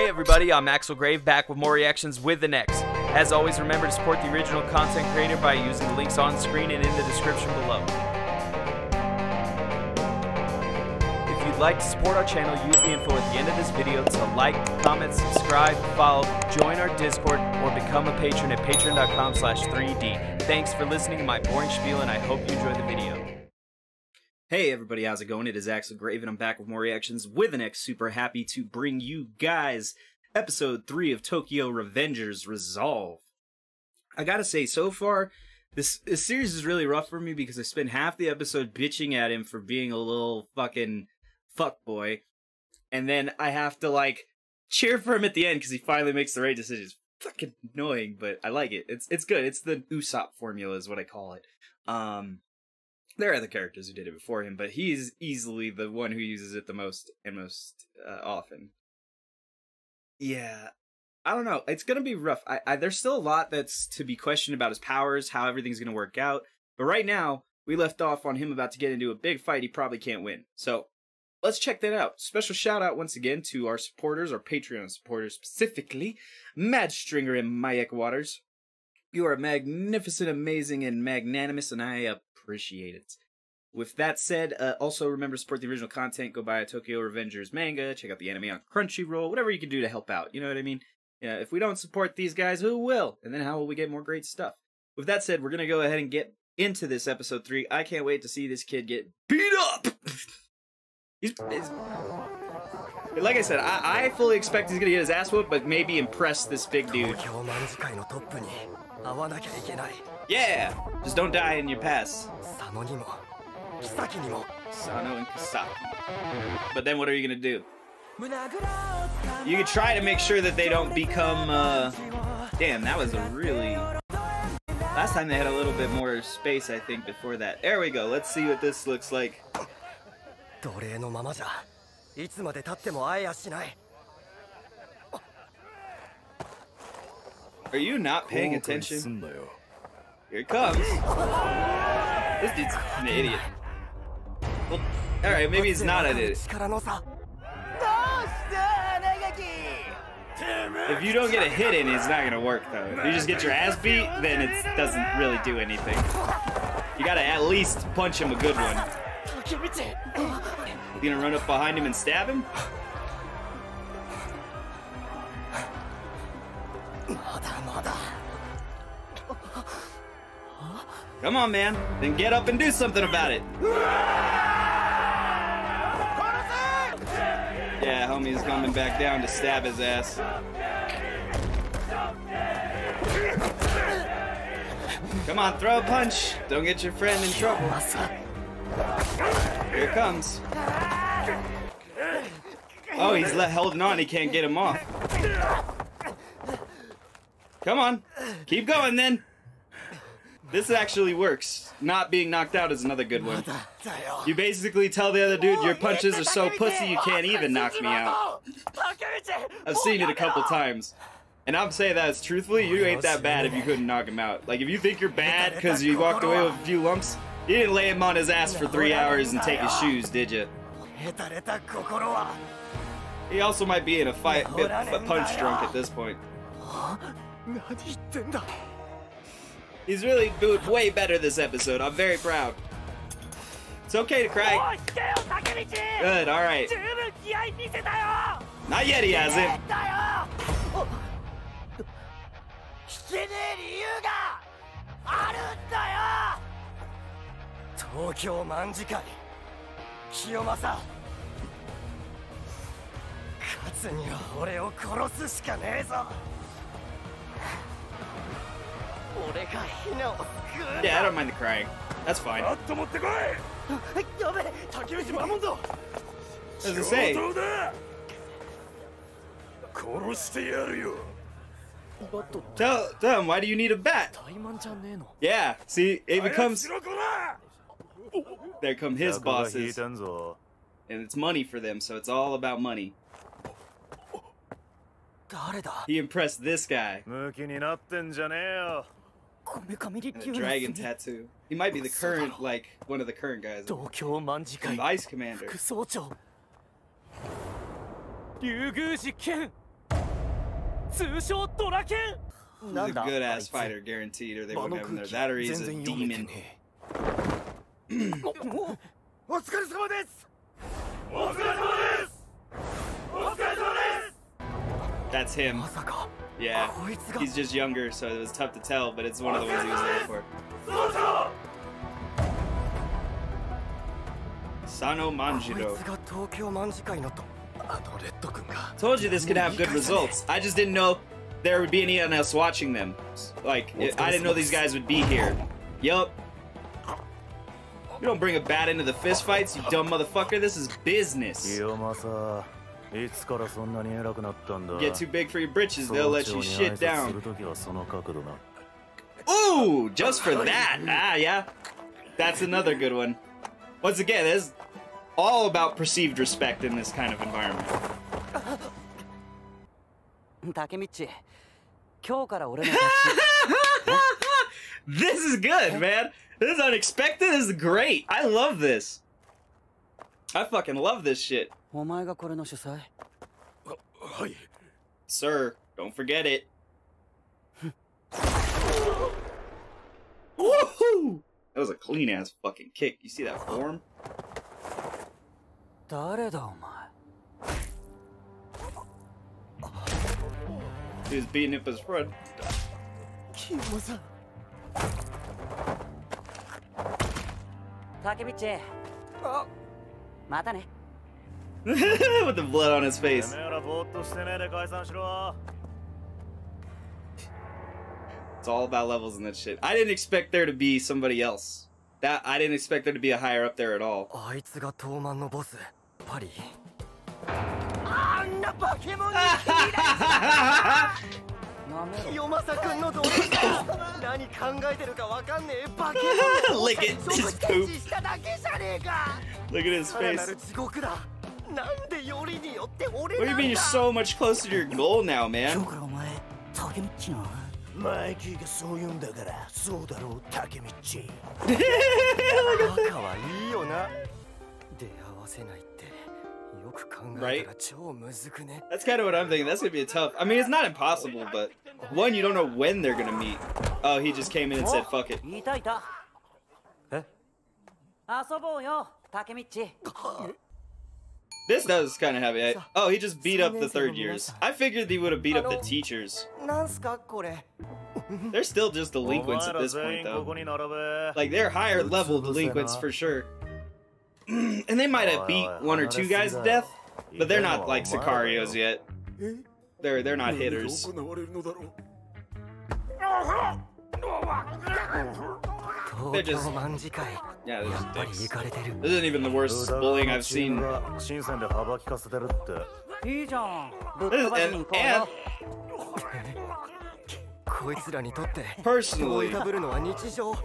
Hey everybody, I'm Axel Grave back with more reactions with the next. As always, remember to support the original content creator by using the links on screen and in the description below. If you'd like to support our channel, use the info at the end of this video to like, comment, subscribe, follow, join our Discord, or become a patron at patreon.com slash 3D. Thanks for listening to my boring spiel and I hope you enjoyed the video. Hey everybody, how's it going? It is Axel Grave and I'm back with more reactions with an X. Super happy to bring you guys episode 3 of Tokyo Revengers Resolve. I gotta say, so far, this, this series is really rough for me because I spent half the episode bitching at him for being a little fucking fuckboy. And then I have to like cheer for him at the end because he finally makes the right decisions. Fucking annoying, but I like it. It's it's good. It's the Usopp formula is what I call it. Um there are other characters who did it before him, but he's easily the one who uses it the most and most uh, often. Yeah, I don't know. It's gonna be rough. I, I there's still a lot that's to be questioned about his powers, how everything's gonna work out. But right now, we left off on him about to get into a big fight he probably can't win. So let's check that out. Special shout out once again to our supporters, our Patreon supporters specifically, Mad Stringer and Myeck Waters. You are magnificent, amazing, and magnanimous, and I appreciate it. With that said, uh, also remember to support the original content. Go buy a Tokyo Revengers manga. Check out the anime on Crunchyroll. Whatever you can do to help out. You know what I mean? Yeah. If we don't support these guys, who will? And then how will we get more great stuff? With that said, we're gonna go ahead and get into this episode three. I can't wait to see this kid get beat up. he's, he's, like I said, I, I fully expect he's gonna get his ass whooped, but maybe impress this big dude. Yeah! Just don't die in your pass. Sano and Kisaki. But then what are you gonna do? You could try to make sure that they don't become, uh... Damn, that was a really... Last time they had a little bit more space, I think, before that. There we go, let's see what this looks like. Are you not paying attention? Here it comes. This dude's an idiot. Well, alright, maybe he's not an idiot. If you don't get a hit in, it's not gonna work though. If you just get your ass beat, then it doesn't really do anything. You gotta at least punch him a good one. You gonna run up behind him and stab him? Come on, man. Then get up and do something about it. Yeah, homie's coming back down to stab his ass. Come on, throw a punch. Don't get your friend in trouble. Here it comes. Oh, he's holding on. He can't get him off. Come on. Keep going then. This actually works. Not being knocked out is another good one. You basically tell the other dude your punches are so pussy you can't even knock me out. I've seen it a couple times. And I'm saying that as truthfully, you ain't that bad if you couldn't knock him out. Like, if you think you're bad because you walked away with a few lumps, you didn't lay him on his ass for three hours and take his shoes, did you? He also might be in a fight, a punch drunk at this point. He's really doing way better this episode. I'm very proud. It's okay to cry. Good, alright. Not yet he hasn't. 東京卍会清正勝つには俺を殺すしかねえぞ yeah, I don't mind the crying. That's fine. What does it say? Tell, tell him, why do you need a bat? Yeah, see, it becomes... There come his bosses. And it's money for them, so it's all about money. He impressed this guy dragon tattoo. He might be the current, like, one of the current guys. The Vice Commander. He's a good ass fighter, guaranteed, or they wouldn't have him there. That or he's a demon. That's him. Yeah, he's just younger, so it was tough to tell, but it's one of the ones he was there for. Sano Manjiro. Told you this could have good results. I just didn't know there would be anyone else watching them. Like, I didn't know these guys would be here. Yup. You don't bring a bat into the fist fights, you dumb motherfucker. This is business. Get too big for your britches, they'll let you shit down. Ooh, just for that. Ah, yeah. That's another good one. Once again, it's all about perceived respect in this kind of environment. this is good, man. This is unexpected. This is great. I love this. I fucking love this shit. お前がこれの主催はい Sir, don't forget it. Woohoo! That was a clean ass fucking kick. You see that form? 誰だお前 He was beating up his friend. 清正竹道あまたね With the blood on his face. It's all about levels and that shit. I didn't expect there to be somebody else. That I didn't expect there to be a higher up there at all. Lick it, his poop. Look at his face. What do you mean you're so much closer to your goal now, man? right? That's kind of what I'm thinking. That's going to be tough. I mean, it's not impossible, but one, you don't know when they're going to meet. Oh, he just came in and said, fuck it. Oh, This does kind of have it. Oh, he just beat up the third years. I figured he would have beat up the teachers. They're still just delinquents at this point, though. Like, they're higher level delinquents for sure. and they might have beat one or two guys to death, but they're not like Sicarios yet. They're, they're not hitters. They're just yeah, they're just dicks. This isn't even the worst bullying I've seen. This is, and, and personally,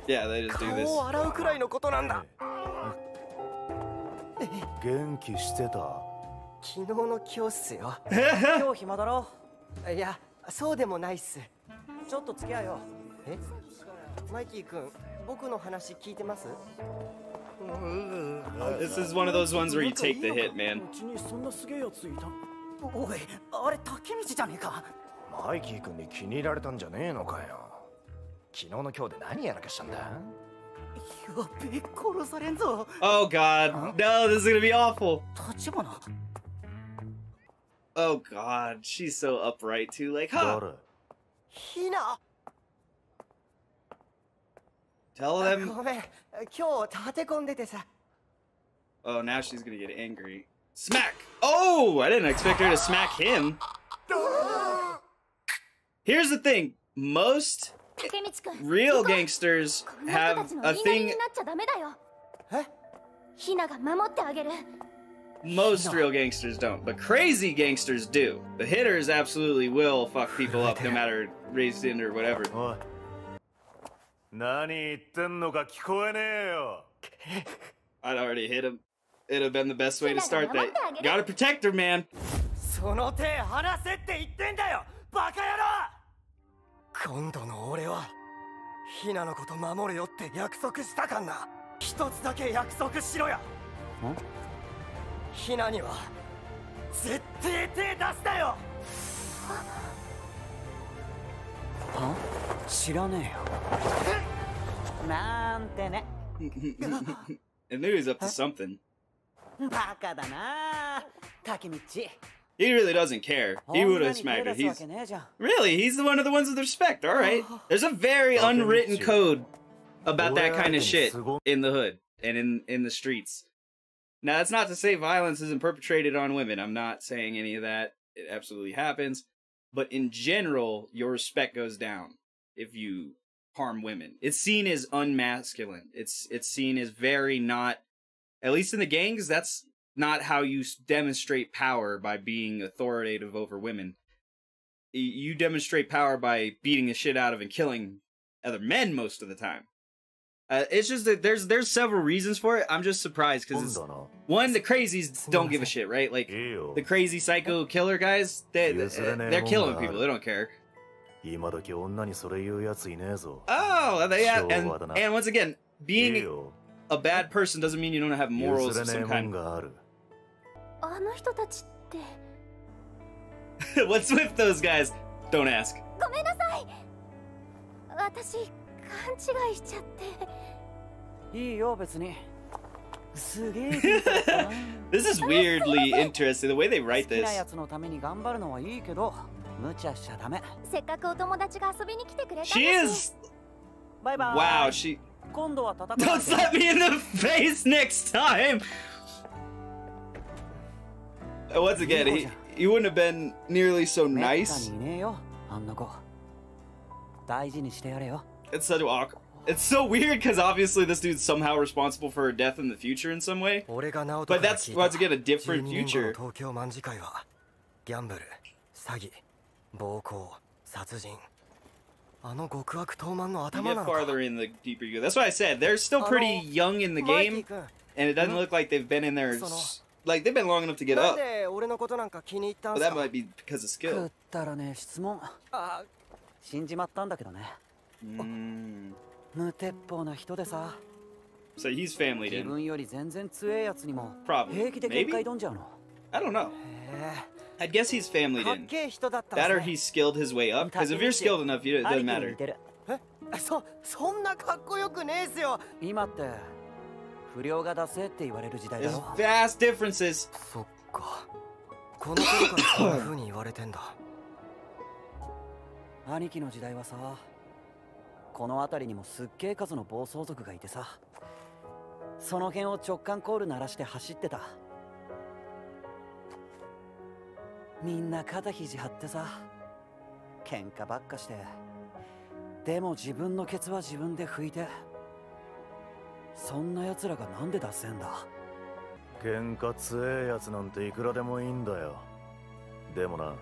yeah, they just do this. 元気してた昨日の今日っすよ今日暇だろいやそうでもないっすちょっと付き合いよえマイキー君 僕の話聞いてます This is one of those ones where you take the hit, man. うちにそんなすげえやついたおいあれ竹道じゃねえかマイキー君に気に入られたんじゃねえのかよ昨日の今日で何やらかしたんだやべえ殺されんぞ Oh God, no! This is gonna be awful. 立花 Oh God, she's so upright too. Like, huh? 誰ひな Tell them. Oh, now she's gonna get angry. Smack! Oh, I didn't expect her to smack him. Here's the thing. Most real gangsters have a thing. Most real gangsters don't, but crazy gangsters do. The hitters absolutely will fuck people up no matter race, in or whatever. 何言ってんのか聞こえねえよ。I'd already hit him. It'd have been the best way to start that. Gotta protect her, man. その手離せって言ってんだよ！バカ野郎！今度の俺はひなのこと守るよって約束したかんな！一つだけ約束しろやひなには絶対手出すなよ！は知らねえよなんてね I knew he was up to something. バカだな竹道 He really doesn't care. He would have smacked her. 手出すわ He's けねえじゃん really he's the one of the ones with respect. All right. There's a very unwritten code about that kind of shit in the hood and in in the streets. Now that's not to say violence isn't perpetrated on women. I'm not saying any of that. It absolutely happens, but in general, your respect goes down if you harm women. It's seen as unmasculine. It's it's seen as very not at least in the gangs that's not how you demonstrate power by being authoritative over women. You demonstrate power by beating the shit out of and killing other men most of the time. Uh, it's just that there's there's several reasons for it. I'm just surprised because one, the crazies don't give a shit, right? Like the crazy psycho killer guys, they, they're killing people. They don't care. 今時女にそれ言うやついねえぞ Oh, yeah, and and once again, いい being よ a bad person doesn't mean you don't have 譲 morals れ of some kind. があるあの人たちって What's with those guys? Don't ask. ごめんなさい私勘違いしちゃっていいよ別にすげえ This is weirdly interesting. The way they 好 write きな this. やつのために頑張るのはいいけど無茶しちゃダメせっかくお友達が遊びに来てくれたんだし She is. バイバイ Wow, she. 今度は戦 Don't slap me in the face next time! Uh, Once again, he, he wouldn't have been nearly so めった nice. にいねえよあんな子大事にしてやれよ It's such awkward. It's so weird because obviously this dude's somehow responsible for her death in the future in some way. 俺が直人 But から that's 聞いた once again a different 12年後の future. 東京卍会はギャンブル詐欺 暴行殺人あの極悪盗満の You 頭 get なのか farther in the deeper you go. That's why I said they're still pretty young in the マイキ game, ー君 and it doesn't look like they've been in there. So no. s- Like they've been long enough to get なん up. で俺のことなんか気に入ったん But す that か might be because of 食 skill. ったらね質問あ死んじまったんだけどね Mm. 無鉄砲な人でさ So he's family 自 then. 分より全然強えやつにも Probably. 平気で限 Maybe? 界挑んじゃうの I don't know. へ I'd guess he's え family かっ in. けえ人だったん That す or ね he's skilled his way up. Because if you're skilled enough, you, it 兄 doesn't 貴に似 matter. てるえそそんなかっこよくねえっすよ今って不良が出せって言われる時代だ There's ろ vast differences. そっかこの頃からそんな風に言われてんだ兄貴の時代はさこの辺りにもすっげえ数の暴走族がいてさその辺を直感コール鳴らして走ってた みんな肩肘張ってさ。喧嘩ばっかして。でも自分のケツは自分で拭いて。そんな奴らがなんで出せんだ。喧嘩強えやつなんていくらでもいいんだよ。でもな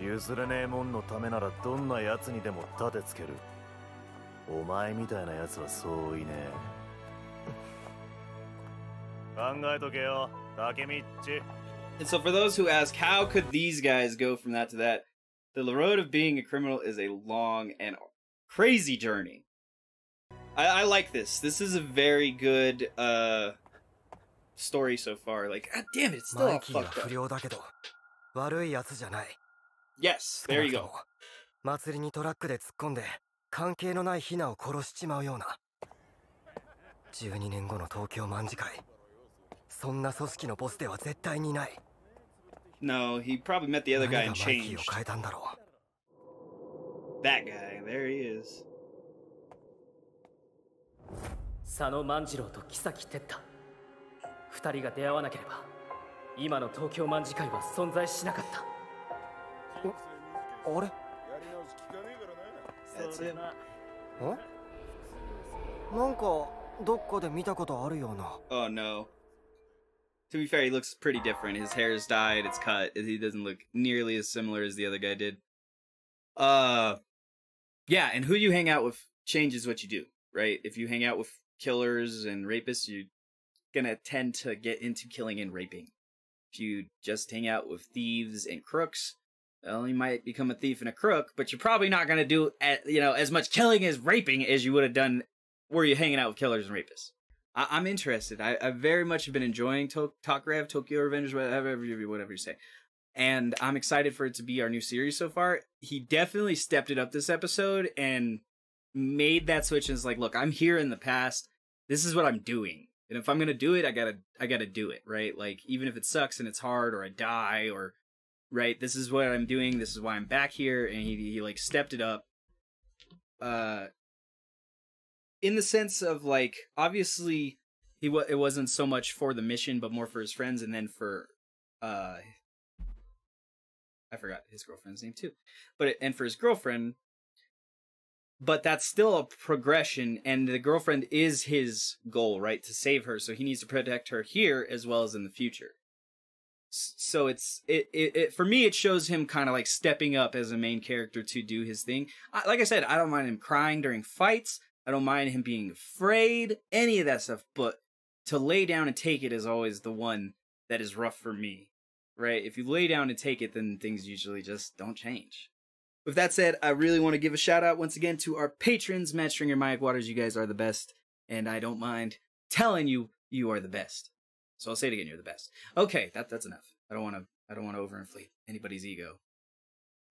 譲れねえもんのためならどんなやつにでも立てつける。お前みたいなやつはそういねえ。考えとけよ竹道 And so, for those who ask, how could these guys go from that to that? The road of being a criminal is a long and crazy journey. I, I like this. This is a very good uh story so far. Like, god damn it, it's still マ all イキーは fucked up. 不良だけど悪いやつじゃない Yes, 少 there な you くと go. も祭りにトラックで突っ込んで関係のないヒナを殺しちまうような12年後の東京卍会 そんな組織のボスでは絶対にない。No, he probably met the other 何 guy が and マイキーを changed. 変えたんだろ That guy, there he is. 佐野万次郎と木崎哲太。二人が出会わなければ今の東京卍会は存在しなかった。うあれ？なんかどっかで見たことあるような。Oh no. To be fair, he looks pretty different. His hair is dyed, it's cut. He doesn't look nearly as similar as the other guy did. Uh, yeah, and who you hang out with changes what you do, right? If you hang out with killers and rapists, you're gonna tend to get into killing and raping. If you just hang out with thieves and crooks, well, you might become a thief and a crook, but you're probably not gonna do, you know, as much killing as raping as you would have done were you hanging out with killers and rapists. I- am interested. I-, I very much have been enjoying to- Talk Rev, Tokyo Revengers, whatever, whatever you say. And I'm excited for it to be our new series so far. He definitely stepped it up this episode and made that switch and is like, look, I'm here in the past. This is what I'm doing. And if I'm gonna do it, I gotta I gotta do it, right? Like even if it sucks and it's hard or I die or right, this is what I'm doing, this is why I'm back here, and he he like stepped it up. Uh in the sense of like obviously he wa- it wasn't so much for the mission but more for his friends and then for uh I forgot his girlfriend's name too. But it, and for his girlfriend but that's still a progression and the girlfriend is his goal right to save her so he needs to protect her here as well as in the future so it's it, it, it for me it shows him kind of like stepping up as a main character to do his thing I, like i said i don't mind him crying during fights i don't mind him being afraid any of that stuff but to lay down and take it is always the one that is rough for me right if you lay down and take it then things usually just don't change with that said, I really want to give a shout out once again to our patrons, Mad Stringer, Myeck Waters. You guys are the best, and I don't mind telling you you are the best. So I'll say it again: you're the best. Okay, that that's enough. I don't want to. I don't want to overinflate anybody's ego.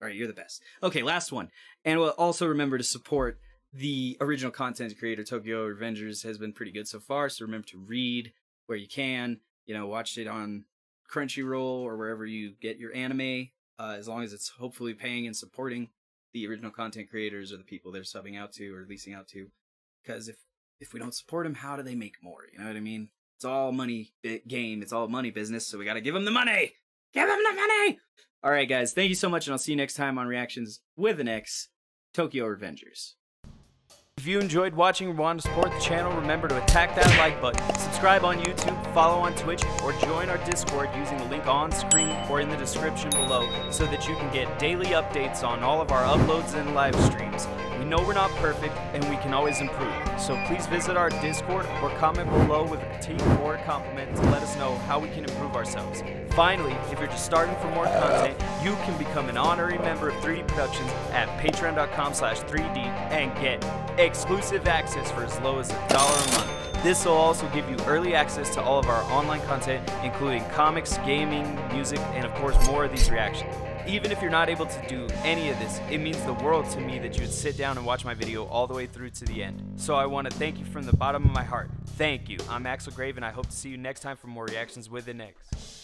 All right, you're the best. Okay, last one, and we'll also remember to support the original content creator. Tokyo Revengers has been pretty good so far. So remember to read where you can. You know, watch it on Crunchyroll or wherever you get your anime uh, as long as it's hopefully paying and supporting the original content creators or the people they're subbing out to or leasing out to. Because if if we don't support them, how do they make more? You know what I mean? It's all money game. It's all money business. So we got to give them the money. Give them the money. All right, guys. Thank you so much, and I'll see you next time on Reactions with an X, Tokyo Revengers. If you enjoyed watching and want to support the channel, remember to attack that like button, subscribe on YouTube, follow on Twitch, or join our Discord using the link on screen or in the description below so that you can get daily updates on all of our uploads and live streams. We know we're not perfect and we can always improve, so please visit our Discord or comment below with a critique or a compliment to let us know how we can improve ourselves. Finally, if you're just starting for more content, you can become an honorary member of 3D Productions at patreon.com slash 3D and get exclusive access for as low as a dollar a month. This will also give you early access to all of our online content, including comics, gaming, music, and of course more of these reactions. Even if you're not able to do any of this, it means the world to me that you would sit down and watch my video all the way through to the end. So I want to thank you from the bottom of my heart. Thank you. I'm Axel Grave, and I hope to see you next time for more reactions with the next.